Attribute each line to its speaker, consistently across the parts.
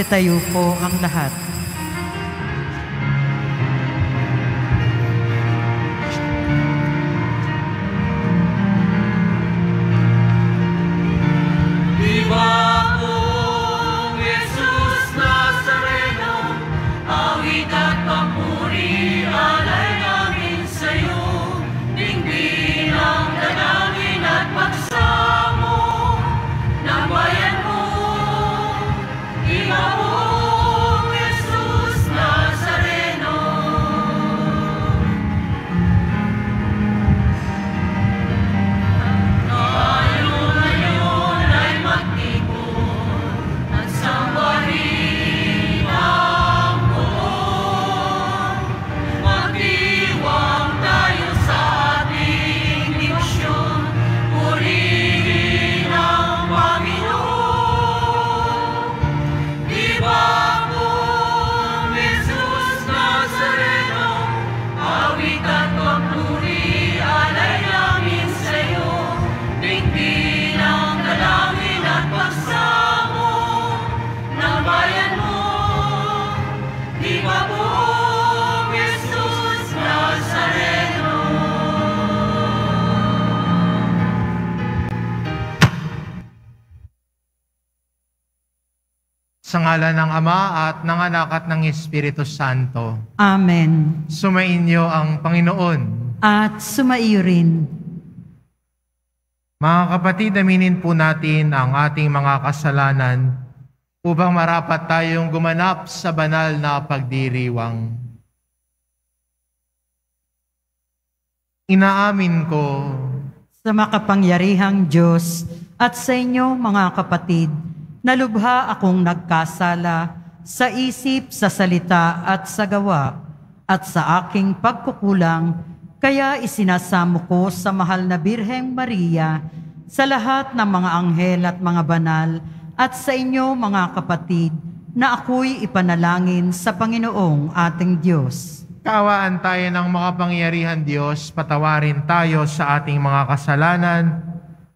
Speaker 1: Magsitayo po ang lahat.
Speaker 2: Sa ngala ng Ama at ng Anak at ng Espiritu Santo.
Speaker 1: Amen.
Speaker 2: Sumainyo ang Panginoon.
Speaker 1: At sumaiyo rin.
Speaker 2: Mga kapatid, aminin po natin ang ating mga kasalanan upang marapat tayong gumanap sa banal na pagdiriwang. Inaamin ko
Speaker 1: Sa makapangyarihang Diyos at sa inyo mga kapatid, nalubha akong nagkasala sa isip, sa salita at sa gawa at sa aking pagkukulang, kaya isinasamo ko sa mahal na Birheng Maria, sa lahat ng mga anghel at mga banal, at sa inyo mga kapatid, na ako'y ipanalangin sa Panginoong ating Diyos.
Speaker 2: Kaawaan tayo ng makapangyarihan Diyos, patawarin tayo sa ating mga kasalanan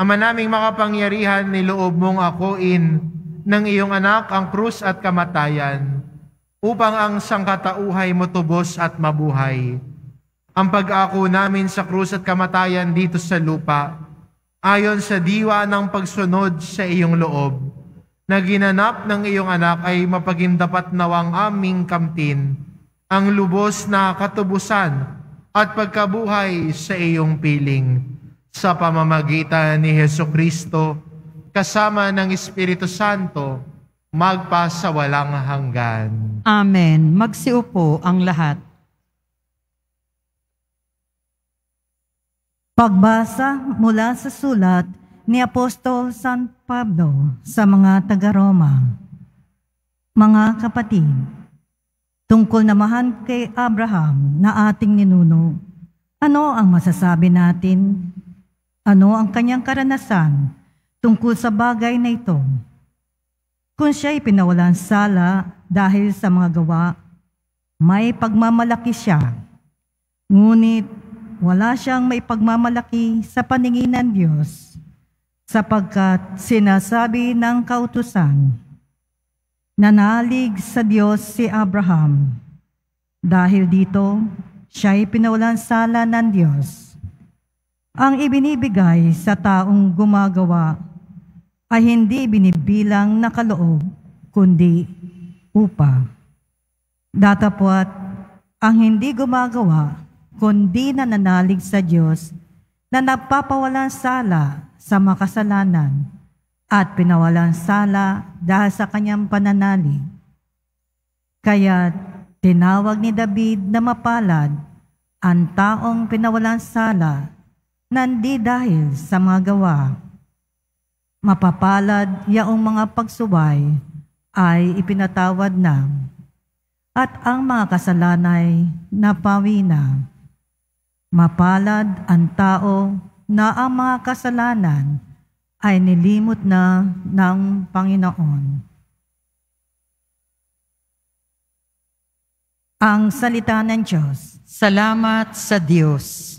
Speaker 2: Ama naming makapangyarihan, niloob mong akuin ng iyong anak ang krus at kamatayan upang ang sangkatauhay mo tubos at mabuhay. Ang pag-ako namin sa krus at kamatayan dito sa lupa, ayon sa diwa ng pagsunod sa iyong loob, na ginanap ng iyong anak ay mapagindapat nawang aming kamtin, ang lubos na katubusan at pagkabuhay sa iyong piling sa pamamagitan ni Heso Kristo kasama ng Espiritu Santo magpa sa walang hanggan.
Speaker 1: Amen. Magsiupo ang lahat.
Speaker 3: Pagbasa mula sa sulat ni Apostol San Pablo sa mga taga-Roma. Mga kapatid, tungkol namahan kay Abraham na ating ninuno, ano ang masasabi natin ano ang kanyang karanasan tungkol sa bagay na ito? Kung siya'y pinawalan sala dahil sa mga gawa, may pagmamalaki siya. Ngunit wala siyang may pagmamalaki sa paningin ng Diyos sapagkat sinasabi ng kautusan, Nanalig sa Diyos si Abraham. Dahil dito, siya'y pinawalan sala ng Diyos ang ibinibigay sa taong gumagawa ay hindi binibilang na kaloob, kundi upa. Datapwat, ang hindi gumagawa, kundi nananalig sa Diyos na nagpapawalan sala sa makasalanan at pinawalan sala dahil sa kanyang pananalig. Kaya tinawag ni David na mapalad ang taong pinawalan sala nandi dahil sa mga gawa. Mapapalad yaong mga pagsuway ay ipinatawad na. at ang mga kasalanay napawi na. Mapalad ang tao na ang mga kasalanan ay nilimot na ng Panginoon. Ang salita ng Diyos.
Speaker 1: Salamat sa Diyos.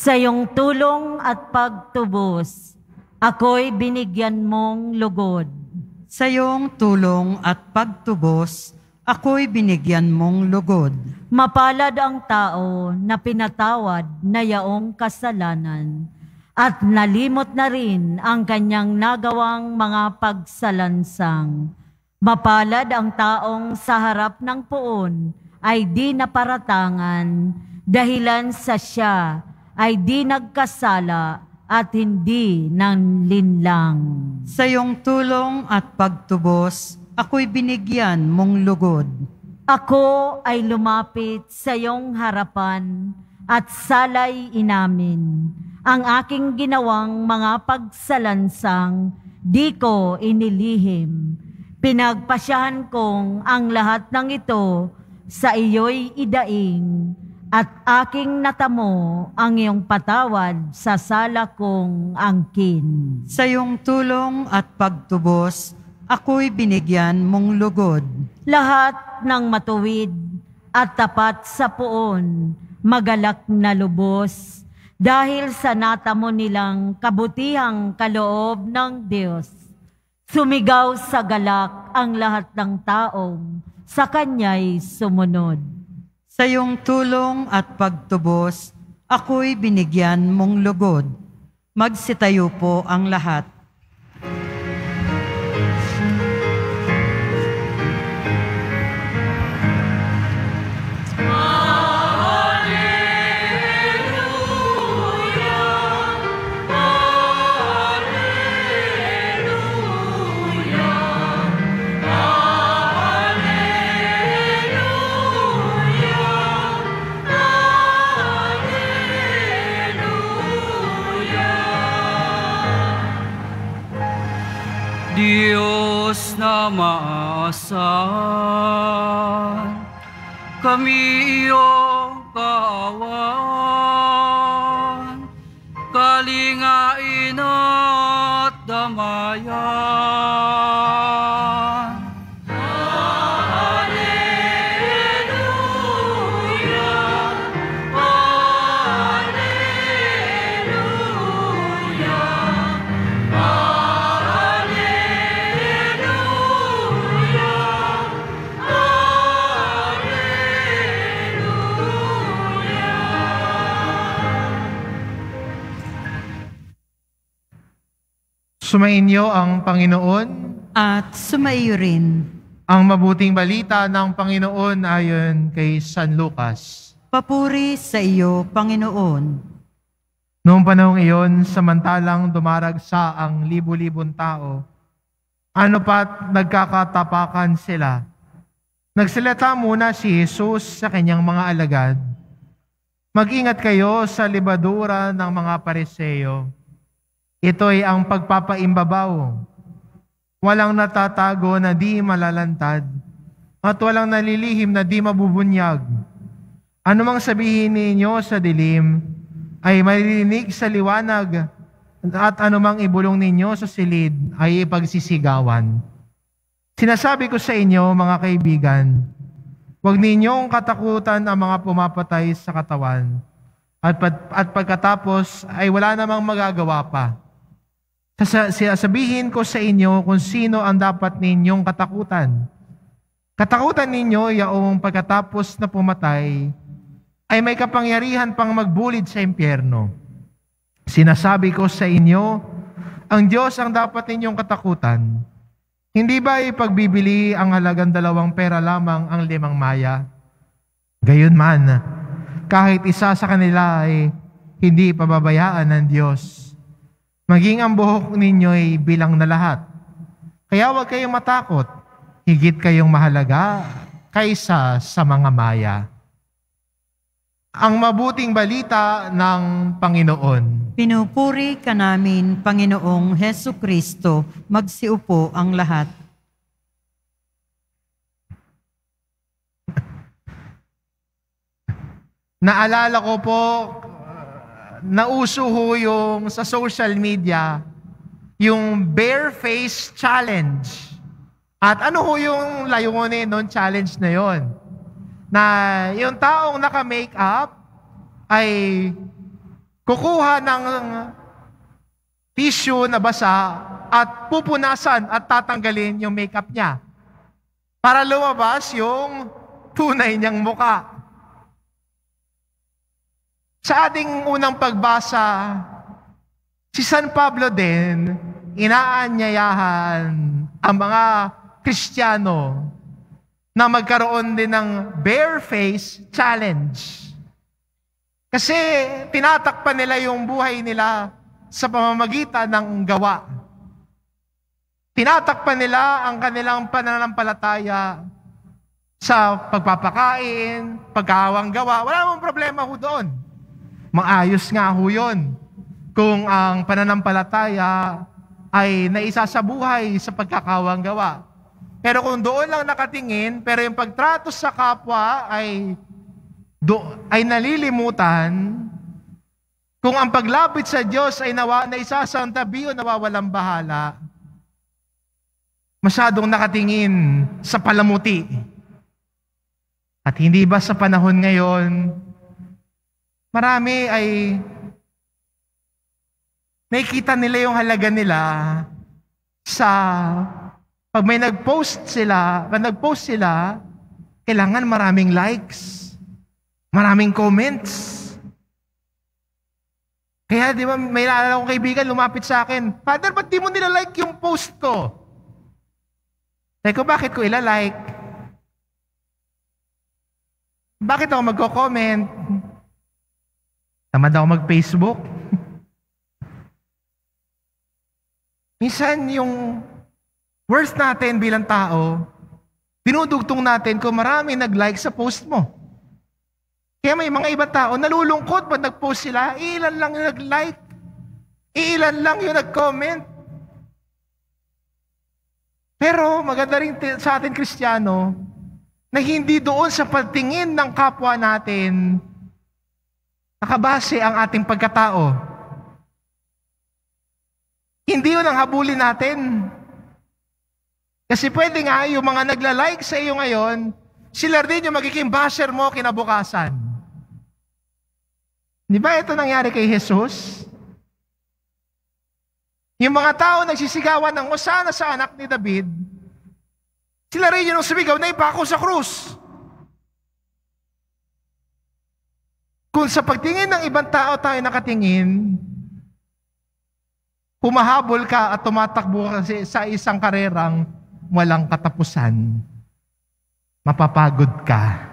Speaker 4: Sa iyong tulong at pagtubos, ako'y binigyan mong lugod.
Speaker 1: Sa iyong tulong at pagtubos, ako'y binigyan mong lugod.
Speaker 4: Mapalad ang tao na pinatawad na yaong kasalanan at nalimot na rin ang kanyang nagawang mga pagsalansang. Mapalad ang taong sa harap ng puon ay di naparatangan dahilan sa siya ay di nagkasala at hindi nang linlang.
Speaker 1: Sa iyong tulong at pagtubos, ako'y binigyan mong lugod.
Speaker 4: Ako ay lumapit sa iyong harapan at salay inamin. Ang aking ginawang mga pagsalansang, di ko inilihim. Pinagpasyahan kong ang lahat ng ito sa iyo'y idaing at aking natamo ang iyong patawad sa sala kong angkin.
Speaker 1: Sa iyong tulong at pagtubos, ako'y binigyan mong lugod.
Speaker 4: Lahat ng matuwid at tapat sa puon, magalak na lubos, dahil sa natamo nilang kabutihang kaloob ng Diyos. Sumigaw sa galak ang lahat ng taong sa Kanya'y sumunod.
Speaker 1: Sa iyong tulong at pagtubos, ako'y binigyan mong lugod. Magsitayo po ang lahat.
Speaker 5: Maasahan, kami iyong kaawan,
Speaker 2: Sumainyo ang Panginoon,
Speaker 1: At sumaiyo rin,
Speaker 2: ang mabuting balita ng Panginoon ayon kay San Lucas.
Speaker 1: papuri sa iyo, Panginoon.
Speaker 2: Noong panahong iyon, samantalang dumaragsa ang libu-libong tao, ano pat nagkakatapakan sila. Nagsalita muna si Jesus sa kanyang mga alagad. Mag-ingat kayo sa libadura ng mga pareseyo. Ito'y ang pagpapaimbabaw. Walang natatago na di malalantad at walang nalilihim na di mabubunyag. Ano mang sabihin ninyo sa dilim ay maririnig sa liwanag at anumang ibulong ninyo sa silid ay ipagsisigawan. Sinasabi ko sa inyo, mga kaibigan, huwag ninyong katakutan ang mga pumapatay sa katawan at, pag- at pagkatapos ay wala namang magagawa pa. Sasa- Sasabihin ko sa inyo kung sino ang dapat ninyong katakutan. Katakutan ninyo yaong pagkatapos na pumatay ay may kapangyarihan pang magbulid sa impyerno. Sinasabi ko sa inyo, ang Diyos ang dapat ninyong katakutan. Hindi ba ipagbibili ang halagang dalawang pera lamang ang limang maya? Gayon man, kahit isa sa kanila ay hindi pababayaan ng Diyos. Maging ang buhok ninyo'y bilang na lahat. Kaya huwag kayong matakot. Higit kayong mahalaga kaysa sa mga maya. ang mabuting balita ng Panginoon.
Speaker 1: Pinupuri ka namin, Panginoong Heso Kristo, magsiupo ang lahat.
Speaker 2: Naalala ko po, nauso ho yung sa social media, yung bare face challenge. At ano ho yung layunin ng challenge na yon? Na yung taong naka-makeup ay kukuha ng tissue na basa at pupunasan at tatanggalin yung makeup niya para lumabas yung tunay niyang muka. Sa ating unang pagbasa, si San Pablo din, inaanyayahan ang mga Kristiyano na magkaroon din ng bare face challenge. Kasi tinatakpan nila yung buhay nila sa pamamagitan ng gawa. Tinatakpan nila ang kanilang pananampalataya sa pagpapakain, pagkawang gawa. Wala namang problema ho doon. Maayos nga ho yun. Kung ang pananampalataya ay naisa sa buhay pagkakawang gawa. Pero kung doon lang nakatingin, pero yung pagtrato sa kapwa ay do, ay nalilimutan, kung ang paglapit sa Diyos ay nawa, na isasantabi o nawawalang bahala, masyadong nakatingin sa palamuti. At hindi ba sa panahon ngayon, marami ay nakikita nila yung halaga nila sa pag may nag-post sila, pag nag-post sila, kailangan maraming likes, maraming comments. Kaya di ba, may naalala kong kaibigan lumapit sa akin, Father, ba't di mo nila-like yung post ko? Sabi ko, bakit ko ila-like? Bakit ako magko-comment? Tamad ako mag-Facebook. Minsan yung worth natin bilang tao, dinudugtong natin kung marami nag-like sa post mo. Kaya may mga ibang tao, nalulungkot pag nag-post sila, ilan lang yung nag-like, ilan lang yung nag-comment. Pero maganda rin sa atin Kristiyano, na hindi doon sa pagtingin ng kapwa natin, nakabase ang ating pagkatao. Hindi yun ang habulin natin. Kasi pwede nga yung mga nagla-like sa iyo ngayon, sila din yung magiging basher mo kinabukasan. Di ba ito nangyari kay Jesus? Yung mga tao nagsisigawan ng Osana sa anak ni David, sila rin yung sumigaw na ipako sa krus. Kung sa pagtingin ng ibang tao tayo nakatingin, humahabol ka at tumatakbo ka sa isang karerang walang katapusan, mapapagod ka.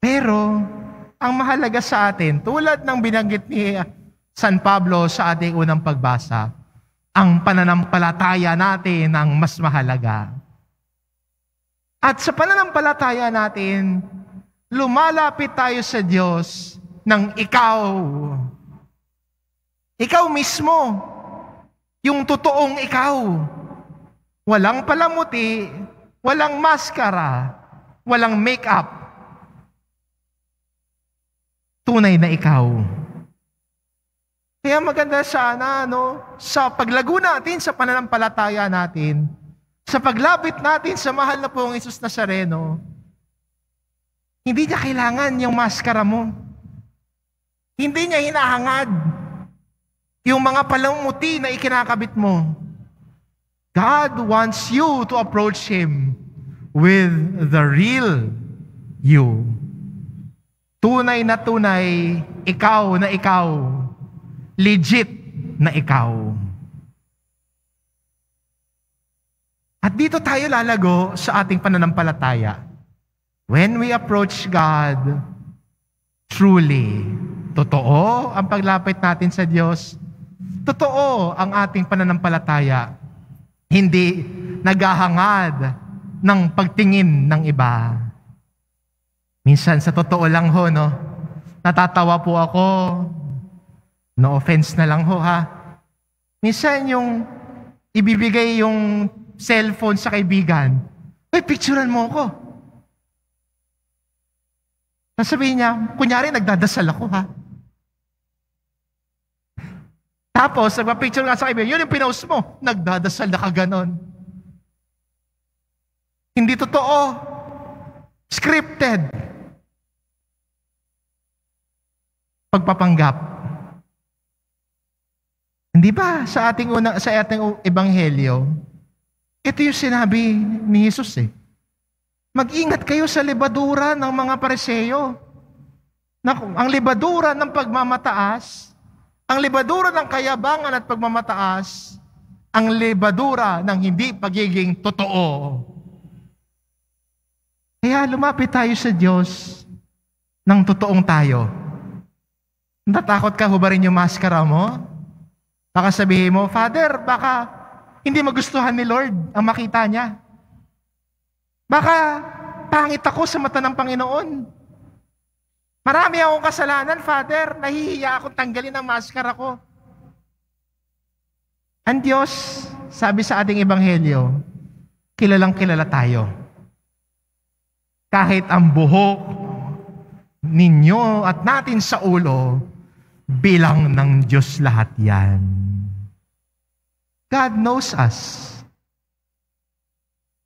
Speaker 2: Pero, ang mahalaga sa atin, tulad ng binanggit ni San Pablo sa ating unang pagbasa, ang pananampalataya natin ang mas mahalaga. At sa pananampalataya natin, lumalapit tayo sa Diyos ng ikaw. Ikaw mismo, yung totoong ikaw. Walang palamuti, walang maskara, walang make-up. Tunay na ikaw. Kaya maganda sana, no, sa paglago natin sa pananampalataya natin, sa paglapit natin sa mahal na pong Isus Nazareno, hindi niya kailangan yung maskara mo. Hindi niya hinahangad yung mga palamuti na ikinakabit mo. God wants you to approach Him with the real you. Tunay na tunay, ikaw na ikaw. Legit na ikaw. At dito tayo lalago sa ating pananampalataya. When we approach God, truly, totoo ang paglapit natin sa Diyos, totoo ang ating pananampalataya, hindi naghahangad ng pagtingin ng iba. Minsan sa totoo lang ho, no? Natatawa po ako. No offense na lang ho, ha? Minsan yung ibibigay yung cellphone sa kaibigan, Uy, picturean mo ako. Sasabihin niya, kunyari nagdadasal ako ha. Tapos, nagpa-picture nga sa kaibigan, yun yung pinost mo. Nagdadasal na ka ganon. Hindi totoo. Scripted. Pagpapanggap. Hindi ba sa ating una, sa ating ebanghelyo, ito yung sinabi ni Jesus eh. Mag-ingat kayo sa libadura ng mga pareseyo. Na, ang libadura ng pagmamataas, ang libadura ng kayabangan at pagmamataas, ang libadura ng hindi pagiging totoo. Kaya lumapit tayo sa Diyos ng totoong tayo. Natatakot ka hubarin yung maskara mo? Baka sabihin mo, Father, baka hindi magustuhan ni Lord ang makita niya. Baka pangit ako sa mata ng Panginoon. Marami akong kasalanan, Father. Nahihiya akong tanggalin ang maskara ko. Ang Diyos, sabi sa ating ebanghelyo, kilalang kilala tayo. Kahit ang buhok ninyo at natin sa ulo, bilang ng Diyos lahat yan. God knows us.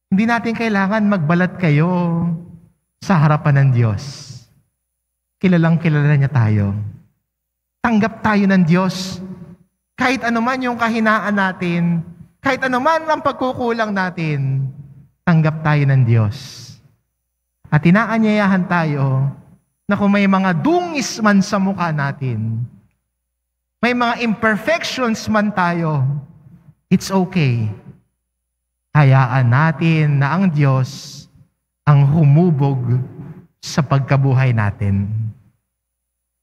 Speaker 2: Hindi natin kailangan magbalat kayo sa harapan ng Diyos. Kilalang kilala niya tayo. Tanggap tayo ng Diyos. Kahit anuman yung kahinaan natin, kahit anuman ang pagkukulang natin, tanggap tayo ng Diyos. At inaanyayahan tayo na kung may mga dungis man sa mukha natin, may mga imperfections man tayo, It's okay. Hayaan natin na ang Diyos ang humubog sa pagkabuhay natin.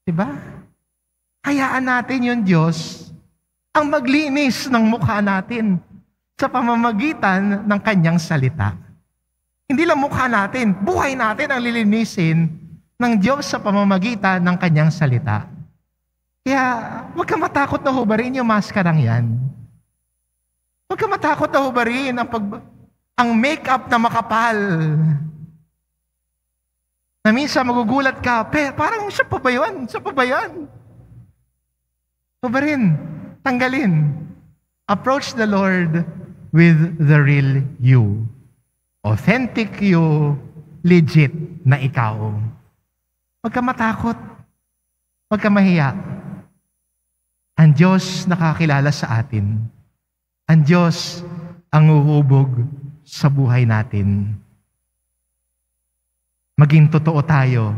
Speaker 2: Diba? Hayaan natin yung Diyos ang maglinis ng mukha natin sa pamamagitan ng kanyang salita. Hindi lang mukha natin, buhay natin ang lilinisin ng Diyos sa pamamagitan ng kanyang salita. Kaya huwag ka matakot na hubarin yung maskarang yan. Huwag ka matakot na hubarin ang, pag, ang make-up na makapal. Na minsan magugulat ka, pero parang siya pa ba yun? Siya pa ba yan? Hubarin, tanggalin. Approach the Lord with the real you. Authentic you, legit na ikaw. Huwag ka matakot. Huwag ka mahiya. Ang Diyos nakakilala sa atin. Ang Diyos ang uhubog sa buhay natin. Maging totoo tayo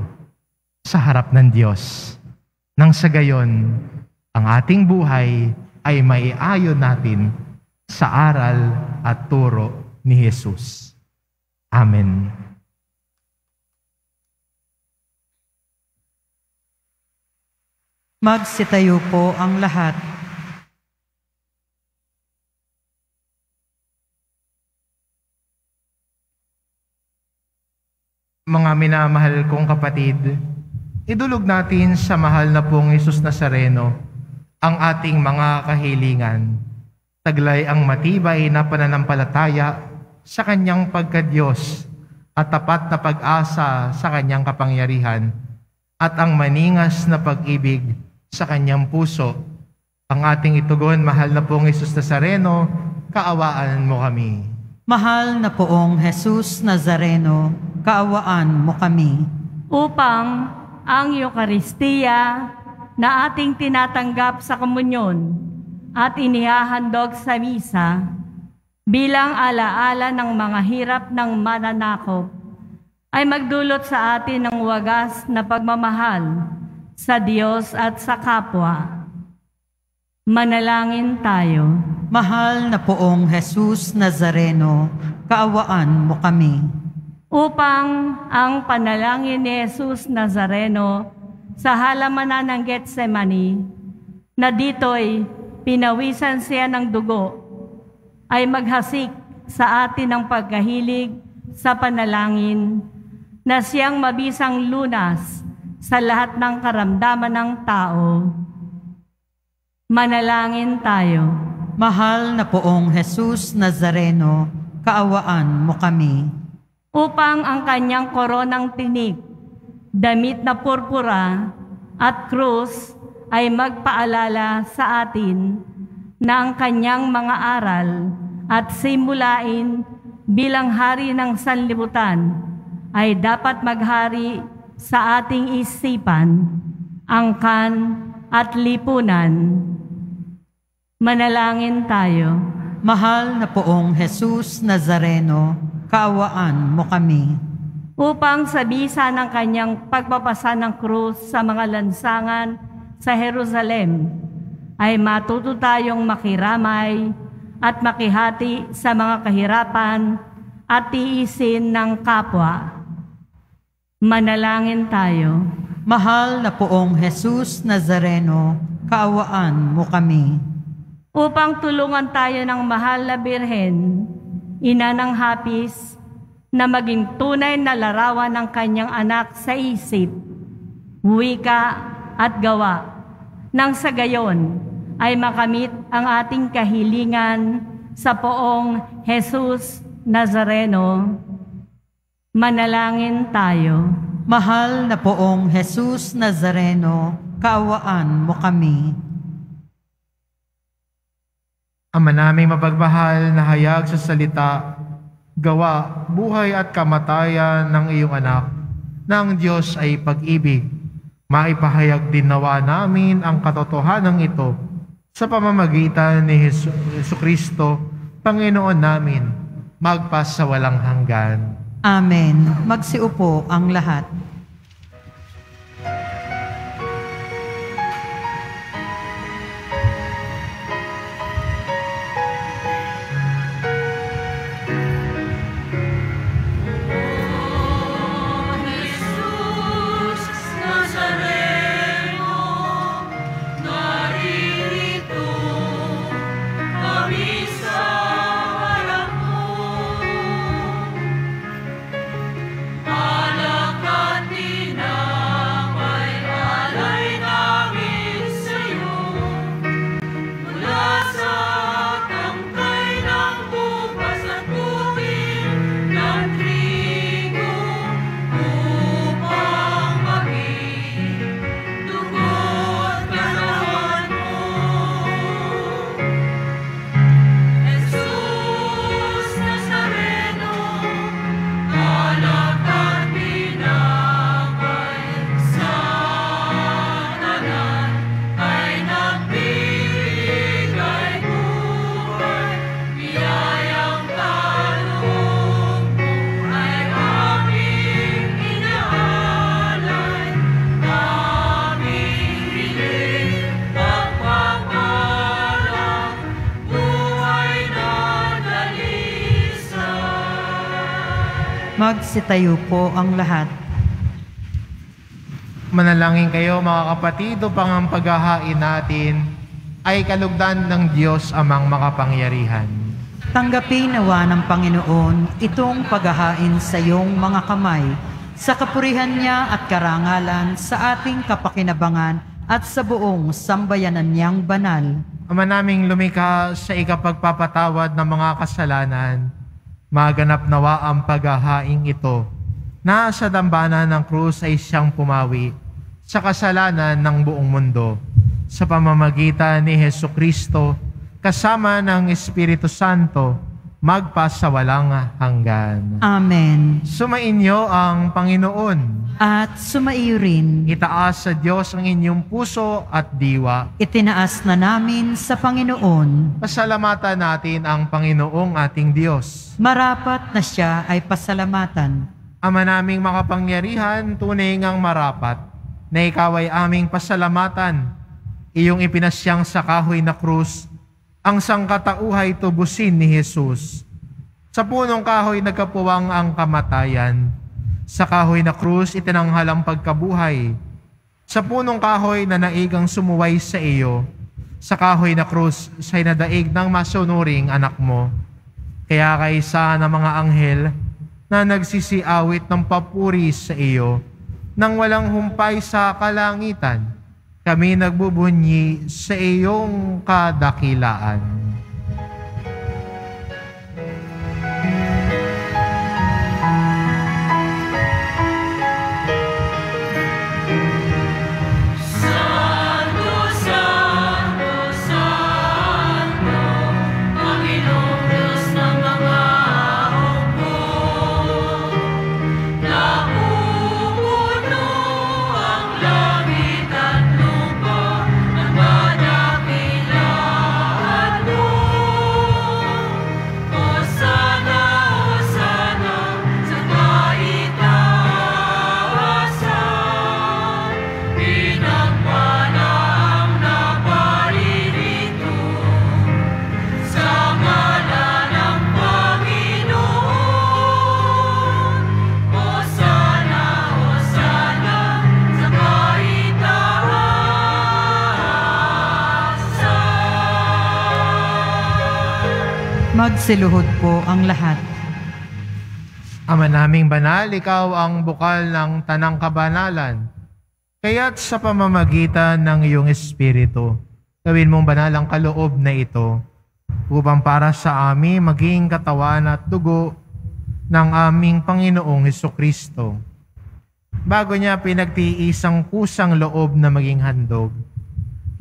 Speaker 2: sa harap ng Diyos. Nang sa gayon, ang ating buhay ay maiayon natin sa aral at turo ni Jesus. Amen.
Speaker 1: Magsitayo po ang lahat
Speaker 2: Mga minamahal kong kapatid, idulog natin sa mahal na pong Isus Nazareno ang ating mga kahilingan. Taglay ang matibay na pananampalataya sa kanyang pagkadyos at tapat na pag-asa sa kanyang kapangyarihan at ang maningas na pag-ibig sa kanyang puso. Ang ating itugon, mahal na pong Isus Nazareno, kaawaan mo kami.
Speaker 1: Mahal na poong Jesus Nazareno, kaawaan mo kami.
Speaker 6: Upang ang Eukaristiya na ating tinatanggap sa komunyon at inihahandog sa misa bilang alaala ng mga hirap ng mananakop ay magdulot sa atin ng wagas na pagmamahal sa Diyos at sa kapwa. Manalangin tayo.
Speaker 1: Mahal na poong Jesus Nazareno, kaawaan mo kami.
Speaker 6: Upang ang panalangin ni Jesus Nazareno sa halamanan ng Getsemani, na dito'y pinawisan siya ng dugo, ay maghasik sa atin ng pagkahilig sa panalangin na siyang mabisang lunas sa lahat ng karamdaman ng tao. Manalangin tayo.
Speaker 1: Mahal na poong Jesus Nazareno, kaawaan mo kami.
Speaker 6: Upang ang kanyang koronang tinik, damit na purpura at krus ay magpaalala sa atin na ang kanyang mga aral at simulain bilang hari ng sanlibutan ay dapat maghari sa ating isipan, angkan at lipunan. Manalangin tayo.
Speaker 1: Mahal na poong Jesus Nazareno, kaawaan mo kami.
Speaker 6: upang sa bisa ng kanyang pagpapasa ng krus sa mga lansangan sa Jerusalem, ay matuto tayong makiramay at makihati sa mga kahirapan at tiisin ng kapwa. Manalangin tayo.
Speaker 1: Mahal na poong Jesus Nazareno, kaawaan mo kami.
Speaker 6: upang tulungan tayo ng mahal na Birhen, ina ng hapis, na maging tunay na larawan ng kanyang anak sa isip, wika at gawa, nang sa gayon ay makamit ang ating kahilingan sa poong Jesus Nazareno. Manalangin tayo.
Speaker 1: Mahal na poong Jesus Nazareno, kaawaan mo kami.
Speaker 2: Ama naming mapagmahal na hayag sa salita, gawa, buhay at kamatayan ng iyong anak, na ang Diyos ay pag-ibig. Maipahayag din nawa namin ang katotohanan ito sa pamamagitan ni Hesu Kristo, Panginoon namin, magpas sa walang hanggan.
Speaker 1: Amen. Magsiupo ang lahat. Magsitayo po ang lahat.
Speaker 2: Manalangin kayo mga kapatid upang ang paghahain natin ay kalugdan ng Diyos amang makapangyarihan.
Speaker 1: Tanggapin nawa ng Panginoon itong paghahain sa iyong mga kamay sa kapurihan niya at karangalan sa ating kapakinabangan at sa buong sambayanan niyang banal.
Speaker 2: Ama naming lumikha sa ikapagpapatawad ng mga kasalanan, maganap nawa ang paghahaing ito. Na sa dambana ng krus ay siyang pumawi sa kasalanan ng buong mundo. Sa pamamagitan ni Heso Kristo kasama ng Espiritu Santo magpa sa walang hanggan.
Speaker 1: Amen.
Speaker 2: Sumainyo ang Panginoon.
Speaker 1: At sumaiyo rin,
Speaker 2: Itaas sa Diyos ang inyong puso at diwa.
Speaker 1: itinaas na namin sa Panginoon.
Speaker 2: Pasalamatan natin ang Panginoong ating Diyos.
Speaker 1: Marapat na siya ay pasalamatan.
Speaker 2: Ama naming makapangyarihan, tunay ngang marapat, na ikaw ay aming pasalamatan. Iyong ipinasyang sa kahoy na krus, ang sangkatauhay tubusin ni Jesus. Sa punong kahoy nagkapuwang ang kamatayan. Sa kahoy na krus itinanghal ang pagkabuhay. Sa punong kahoy na naigang sumuway sa iyo. Sa kahoy na krus siya'y nadaig ng masunuring anak mo. Kaya kaysa ng mga anghel, na nagsisiawit ng papuri sa iyo nang walang humpay sa kalangitan. Kami nagbubunyi sa iyong kadakilaan.
Speaker 1: Magsiluhod po ang lahat.
Speaker 2: Ama naming banal, ikaw ang bukal ng tanang kabanalan. Kaya't sa pamamagitan ng iyong Espiritu, gawin mong banal ang kaloob na ito upang para sa amin maging katawan at dugo ng aming Panginoong Heso Kristo. Bago niya pinagtiisang kusang loob na maging handog,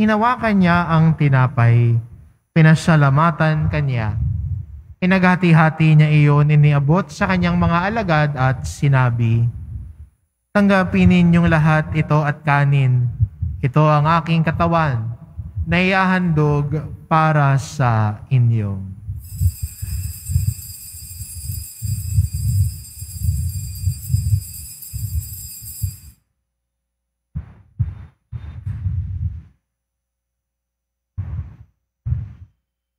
Speaker 2: hinawakan niya ang tinapay, pinasalamatan kanya, Pinaghati-hati niya iyon, iniabot sa kanyang mga alagad at sinabi, Tanggapin ninyong lahat ito at kanin. Ito ang aking katawan na iahandog para sa inyo.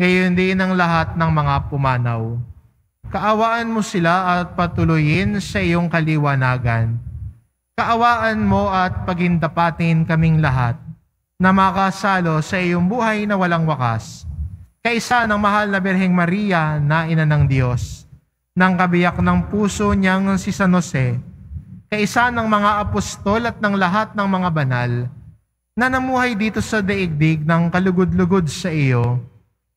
Speaker 2: ngayon din ang lahat ng mga pumanaw. Kaawaan mo sila at patuloyin sa iyong kaliwanagan. Kaawaan mo at pagindapatin kaming lahat na makasalo sa iyong buhay na walang wakas. Kaisa ng mahal na Birheng Maria na ina ng Diyos, ng kabiyak ng puso niyang si San Jose, kaisa ng mga apostol at ng lahat ng mga banal, na namuhay dito sa daigdig ng kalugod-lugod sa iyo,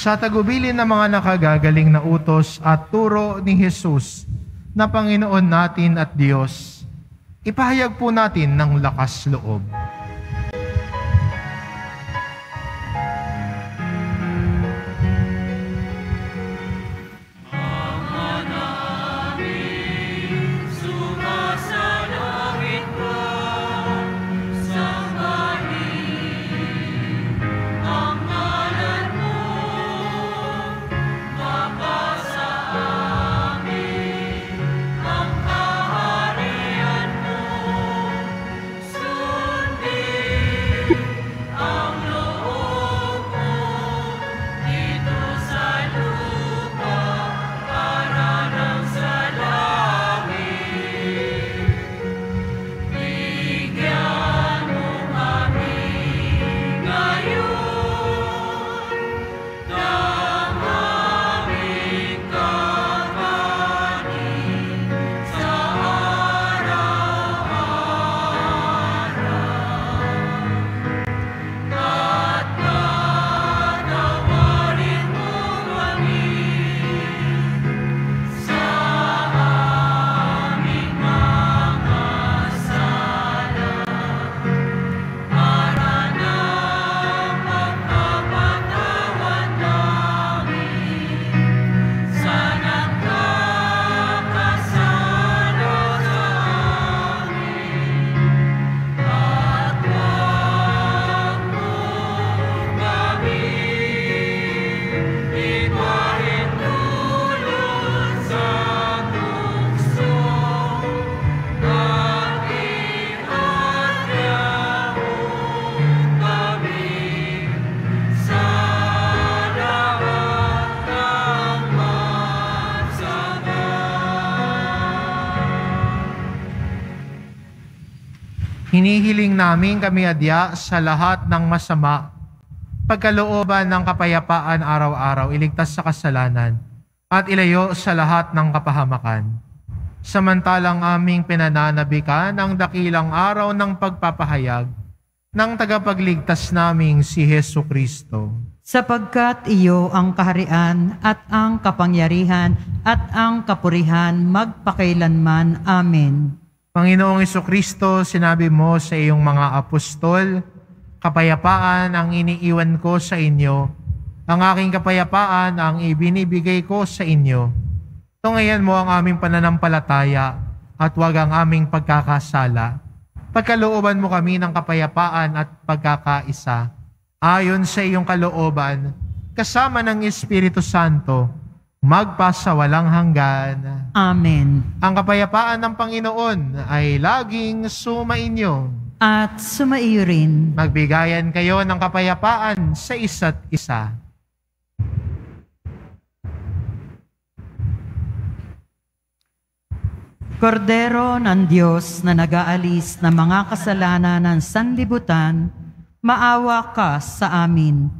Speaker 1: Sa tagubilin ng mga nakagagaling na utos at turo ni Jesus na Panginoon natin at Diyos, ipahayag po natin ng lakas loob. Hinihiling namin kami adya sa lahat ng masama, pagkalooban ng kapayapaan araw-araw, iligtas sa kasalanan, at ilayo sa lahat ng kapahamakan. Samantalang aming pinananabikan ang dakilang araw ng pagpapahayag ng tagapagligtas naming si Heso Kristo.
Speaker 7: Sapagkat iyo ang kaharian at ang kapangyarihan at ang kapurihan magpakailanman. Amen.
Speaker 1: Panginoong Kristo, sinabi mo sa iyong mga apostol, kapayapaan ang iniiwan ko sa inyo, ang aking kapayapaan ang ibinibigay ko sa inyo. Tungayan mo ang aming pananampalataya at huwag ang aming pagkakasala. Pagkalooban mo kami ng kapayapaan at pagkakaisa. Ayon sa iyong kalooban, kasama ng Espiritu Santo, magpasa walang hanggan.
Speaker 7: Amen.
Speaker 1: Ang kapayapaan ng Panginoon ay laging sumainyo.
Speaker 7: At sumaiyo rin.
Speaker 1: Magbigayan kayo ng kapayapaan sa isa't isa.
Speaker 7: Kordero ng Diyos na nag-aalis ng mga kasalanan ng sanlibutan, maawa ka sa amin.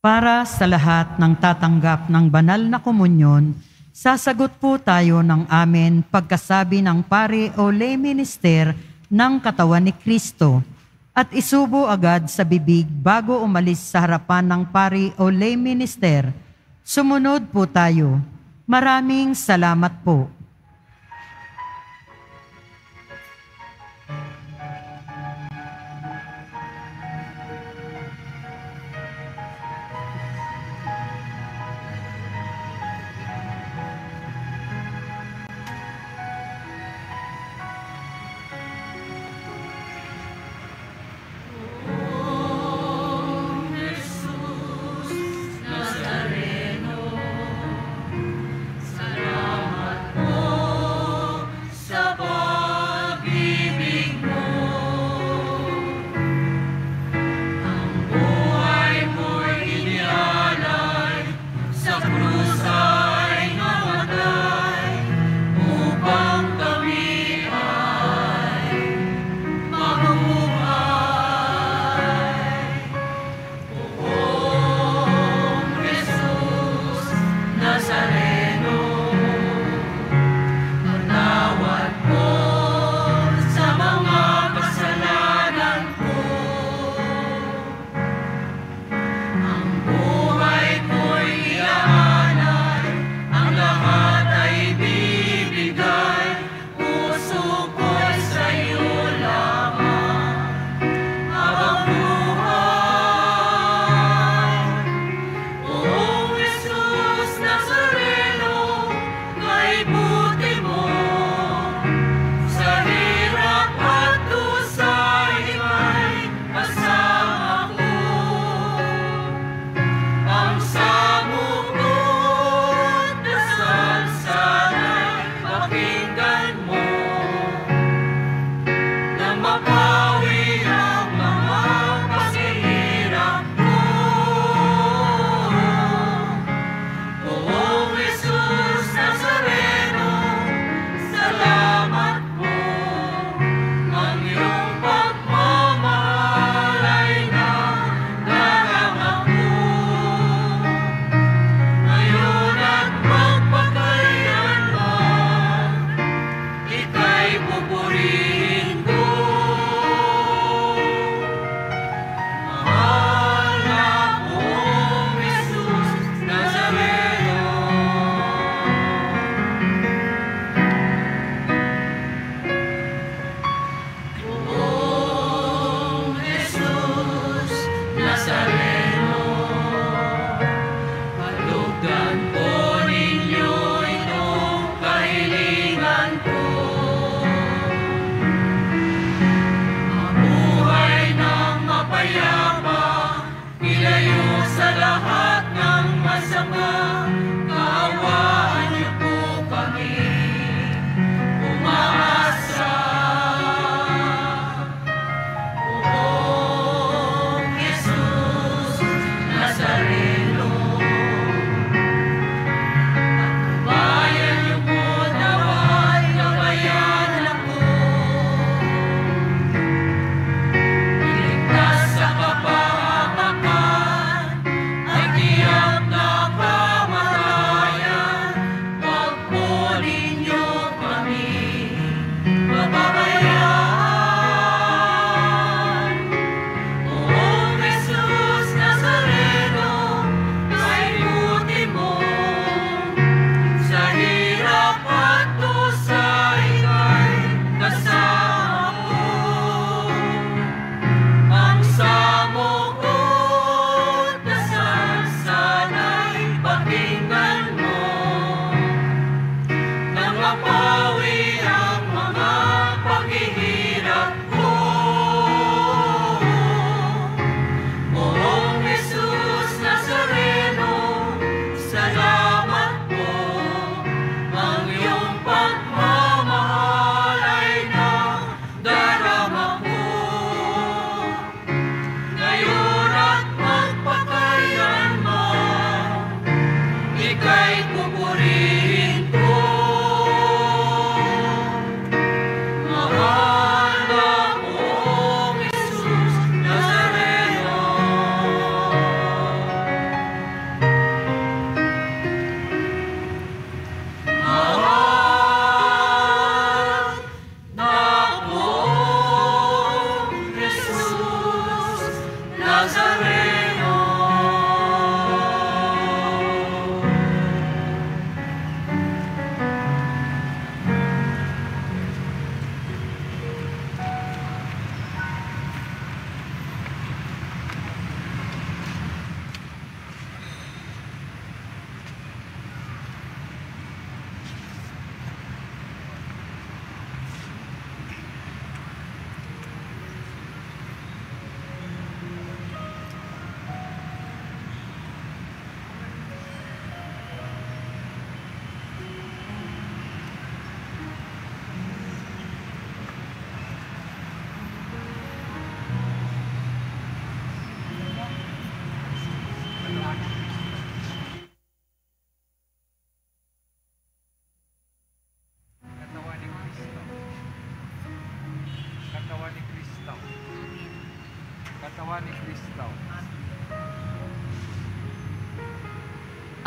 Speaker 1: Para sa lahat ng tatanggap ng banal na komunyon, sasagot po tayo ng amin pagkasabi ng pare o lay minister ng katawan ni Kristo at isubo agad sa bibig bago umalis sa harapan ng pari o lay minister. Sumunod po tayo. Maraming salamat po.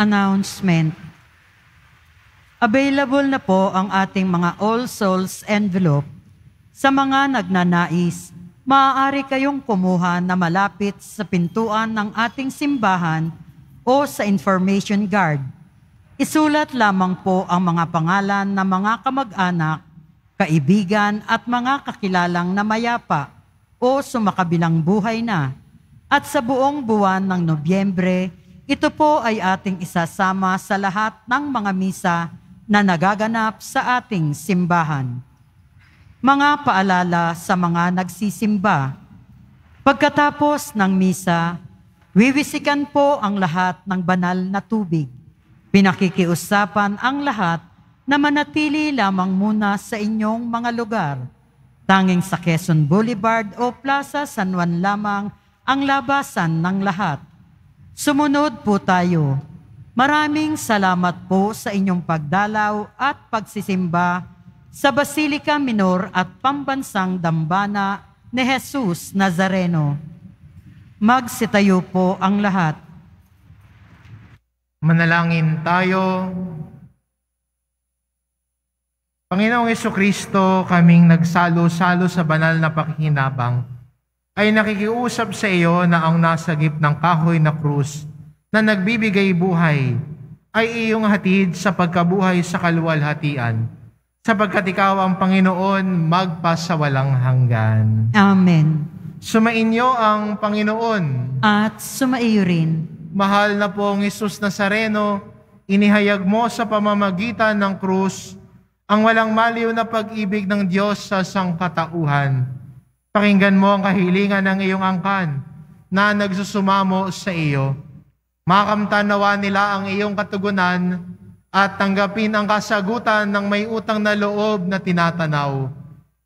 Speaker 7: Announcement. Available na po ang ating mga All Souls envelope. Sa mga nagnanais, maaari kayong kumuha na malapit sa pintuan ng ating simbahan o sa information guard. Isulat lamang po ang mga pangalan ng mga kamag-anak, kaibigan at mga kakilalang na mayapa o sumakabilang buhay na. At sa buong buwan ng Nobyembre, ito po ay ating isasama sa lahat ng mga misa na nagaganap sa ating simbahan. Mga paalala sa mga nagsisimba. Pagkatapos ng misa, wiwisikan po ang lahat ng banal na tubig. Pinakikiusapan ang lahat na manatili lamang muna sa inyong mga lugar. Tanging sa Quezon Boulevard o Plaza San Juan lamang ang labasan ng lahat. Sumunod po tayo. Maraming salamat po sa inyong pagdalaw at pagsisimba sa Basilika Minor at Pambansang Dambana ni Jesus Nazareno. Magsitayo po ang lahat.
Speaker 2: Manalangin tayo. Panginoong Kristo, kaming nagsalo-salo sa banal na pakikinabang, ay nakikiusap sa iyo na ang nasagip ng kahoy na krus na nagbibigay buhay ay iyong hatid sa pagkabuhay sa kaluwalhatian, sapagkat ikaw ang Panginoon magpasawalang hanggan.
Speaker 7: Amen.
Speaker 2: Sumainyo ang Panginoon.
Speaker 7: At sumaiyo rin.
Speaker 2: Mahal na pong Isus Nazareno, inihayag mo sa pamamagitan ng krus ang walang maliw na pag-ibig ng Diyos sa sangkatauhan. Pakinggan mo ang kahilingan ng iyong angkan na nagsusumamo sa iyo. Makamtanawa nila ang iyong katugunan at tanggapin ang kasagutan ng may utang na loob na tinatanaw.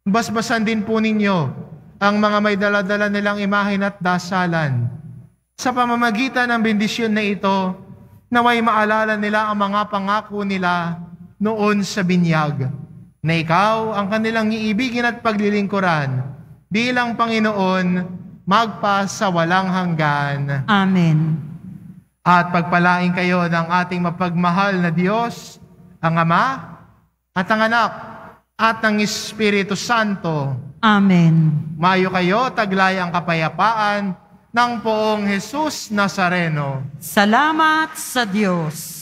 Speaker 2: Basbasan din po ninyo ang mga may daladala nilang imahin at dasalan. Sa pamamagitan ng bendisyon na ito, naway maalala nila ang mga pangako nila noon sa binyag, na ikaw ang kanilang iibigin at paglilingkuran bilang Panginoon magpa sa walang hanggan.
Speaker 7: Amen.
Speaker 2: At pagpalain kayo ng ating mapagmahal na Diyos, ang Ama, at ang Anak, at ang Espiritu Santo.
Speaker 7: Amen.
Speaker 2: Mayo kayo, taglay ang kapayapaan ng poong Jesus Nazareno.
Speaker 7: Salamat sa Diyos.